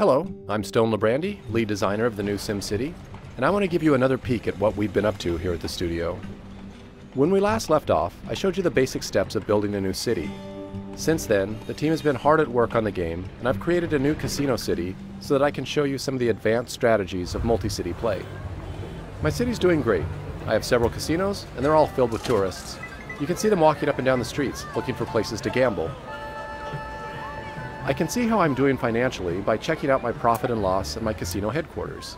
Hello, I'm Stone Librande, lead designer of the new SimCity, and I want to give you another peek at what we've been up to here at the studio. When we last left off, I showed you the basic steps of building a new city. Since then, the team has been hard at work on the game, and I've created a new casino city so that I can show you some of the advanced strategies of multi-city play. My city's doing great. I have several casinos, and they're all filled with tourists. You can see them walking up and down the streets, looking for places to gamble, I can see how I'm doing financially by checking out my profit and loss at my casino headquarters.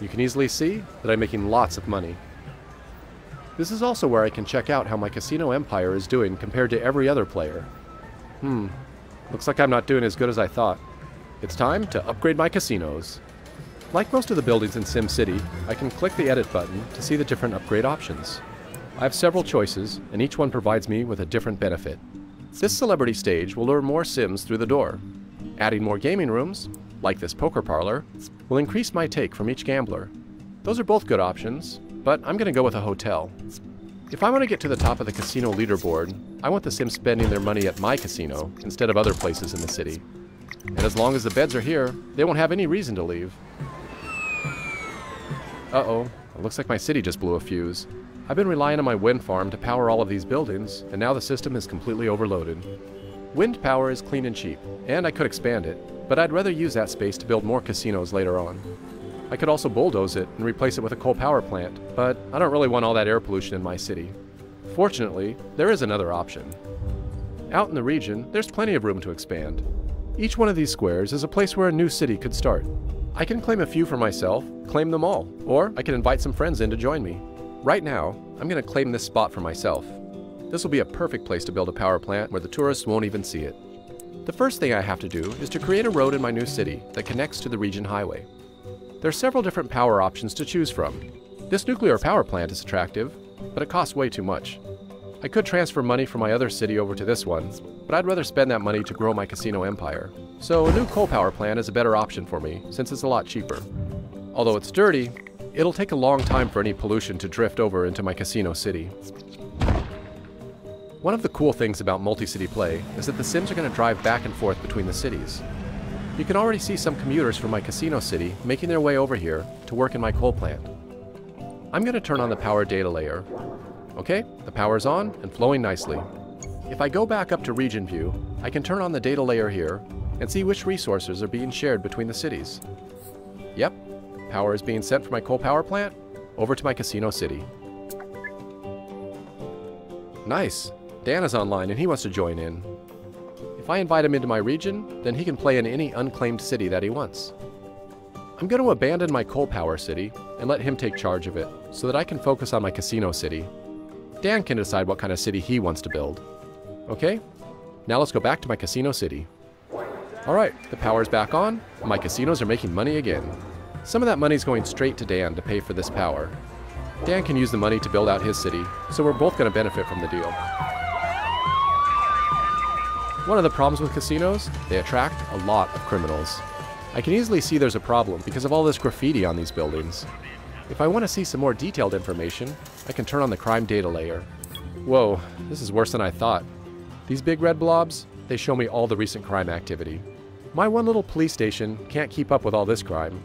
You can easily see that I'm making lots of money. This is also where I can check out how my casino empire is doing compared to every other player. Hmm, looks like I'm not doing as good as I thought. It's time to upgrade my casinos. Like most of the buildings in SimCity, I can click the edit button to see the different upgrade options. I have several choices, and each one provides me with a different benefit. This celebrity stage will lure more Sims through the door. Adding more gaming rooms, like this poker parlor, will increase my take from each gambler. Those are both good options, but I'm going to go with a hotel. If I want to get to the top of the casino leaderboard, I want the Sims spending their money at my casino instead of other places in the city. And as long as the beds are here, they won't have any reason to leave. Uh-oh, looks like my city just blew a fuse. I've been relying on my wind farm to power all of these buildings, and now the system is completely overloaded. Wind power is clean and cheap, and I could expand it, but I'd rather use that space to build more casinos later on. I could also bulldoze it and replace it with a coal power plant, but I don't really want all that air pollution in my city. Fortunately, there is another option. Out in the region, there's plenty of room to expand. Each one of these squares is a place where a new city could start. I can claim a few for myself, claim them all, or I can invite some friends in to join me. Right now, I'm going to claim this spot for myself. This will be a perfect place to build a power plant where the tourists won't even see it. The first thing I have to do is to create a road in my new city that connects to the region highway. There are several different power options to choose from. This nuclear power plant is attractive, but it costs way too much. I could transfer money from my other city over to this one, but I'd rather spend that money to grow my casino empire. So a new coal power plant is a better option for me, since it's a lot cheaper. Although it's dirty, It'll take a long time for any pollution to drift over into my casino city. One of the cool things about multi-city play is that the Sims are going to drive back and forth between the cities. You can already see some commuters from my casino city making their way over here to work in my coal plant. I'm going to turn on the power data layer. Okay, the power's on and flowing nicely. If I go back up to region view, I can turn on the data layer here and see which resources are being shared between the cities. Yep, Power is being sent from my coal power plant over to my casino city. Nice. Dan is online and he wants to join in. If I invite him into my region, then he can play in any unclaimed city that he wants. I'm going to abandon my coal power city and let him take charge of it so that I can focus on my casino city. Dan can decide what kind of city he wants to build. Okay, now let's go back to my casino city. Alright, the power's back on, my casinos are making money again. Some of that money is going straight to Dan to pay for this power. Dan can use the money to build out his city, so we're both going to benefit from the deal. One of the problems with casinos, they attract a lot of criminals. I can easily see there's a problem because of all this graffiti on these buildings. If I want to see some more detailed information, I can turn on the crime data layer. Whoa, this is worse than I thought. These big red blobs, they show me all the recent crime activity. My one little police station can't keep up with all this crime.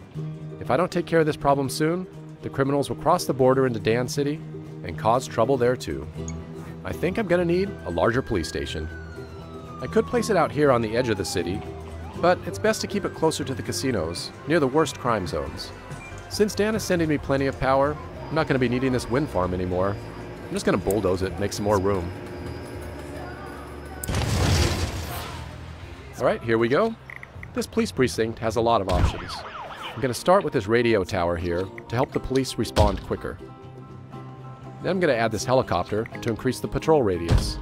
If I don't take care of this problem soon, the criminals will cross the border into Dan City and cause trouble there too. I think I'm gonna need a larger police station. I could place it out here on the edge of the city, but it's best to keep it closer to the casinos, near the worst crime zones. Since Dan is sending me plenty of power, I'm not gonna be needing this wind farm anymore. I'm just gonna bulldoze it, and make some more room. Alright, here we go. This police precinct has a lot of options. I'm going to start with this radio tower here to help the police respond quicker. Then I'm going to add this helicopter to increase the patrol radius.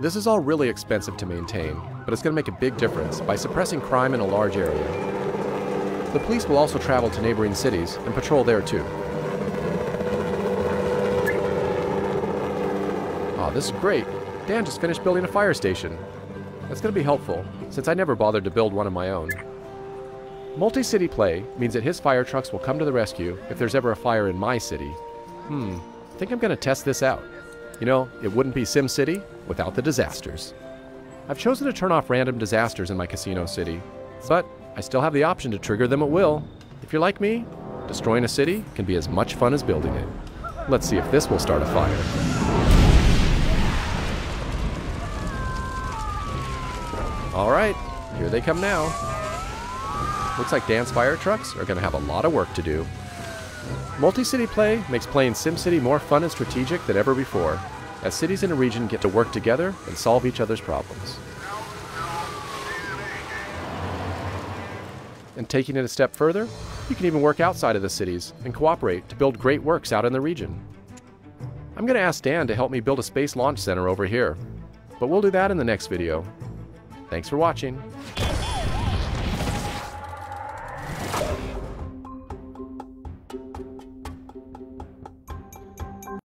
This is all really expensive to maintain, but it's going to make a big difference by suppressing crime in a large area. The police will also travel to neighboring cities and patrol there too. Oh, this is great. Dan just finished building a fire station. That's going to be helpful, since I never bothered to build one of my own. Multi-city play means that his fire trucks will come to the rescue if there's ever a fire in my city. Hmm, I think I'm going to test this out. You know, it wouldn't be SimCity without the disasters. I've chosen to turn off random disasters in my casino city, but I still have the option to trigger them at will. If you're like me, destroying a city can be as much fun as building it. Let's see if this will start a fire. All right, here they come now. Looks like Dan's fire trucks are going to have a lot of work to do. Multi-city play makes playing SimCity more fun and strategic than ever before, as cities in a region get to work together and solve each other's problems. And taking it a step further, you can even work outside of the cities and cooperate to build great works out in the region. I'm going to ask Dan to help me build a space launch center over here, but we'll do that in the next video. Thanks for watching.